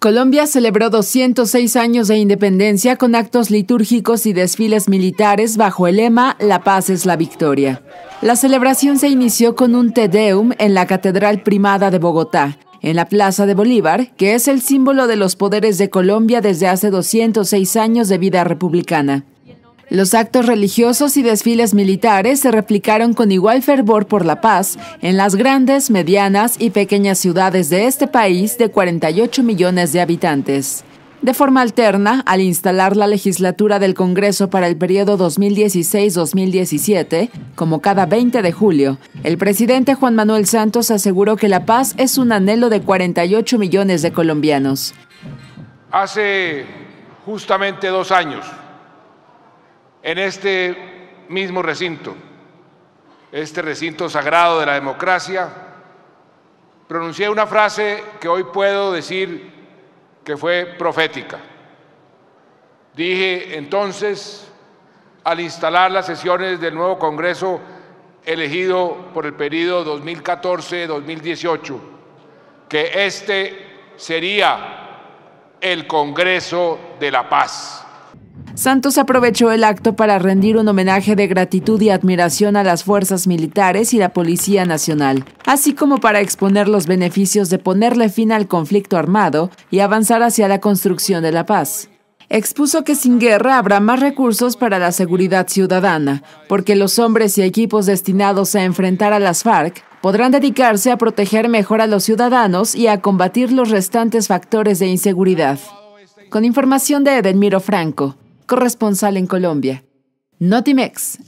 Colombia celebró 206 años de independencia con actos litúrgicos y desfiles militares bajo el lema La paz es la victoria. La celebración se inició con un Te Deum en la Catedral Primada de Bogotá, en la Plaza de Bolívar, que es el símbolo de los poderes de Colombia desde hace 206 años de vida republicana. Los actos religiosos y desfiles militares se replicaron con igual fervor por la paz en las grandes, medianas y pequeñas ciudades de este país de 48 millones de habitantes. De forma alterna, al instalar la legislatura del Congreso para el periodo 2016-2017, como cada 20 de julio, el presidente Juan Manuel Santos aseguró que la paz es un anhelo de 48 millones de colombianos. Hace justamente dos años, en este mismo recinto, este recinto sagrado de la democracia, pronuncié una frase que hoy puedo decir que fue profética. Dije entonces, al instalar las sesiones del nuevo Congreso elegido por el periodo 2014-2018, que este sería el Congreso de la Paz. Santos aprovechó el acto para rendir un homenaje de gratitud y admiración a las fuerzas militares y la Policía Nacional, así como para exponer los beneficios de ponerle fin al conflicto armado y avanzar hacia la construcción de la paz. Expuso que sin guerra habrá más recursos para la seguridad ciudadana, porque los hombres y equipos destinados a enfrentar a las FARC podrán dedicarse a proteger mejor a los ciudadanos y a combatir los restantes factores de inseguridad. Con información de Edenmiro Franco, corresponsal en Colombia. Notimex,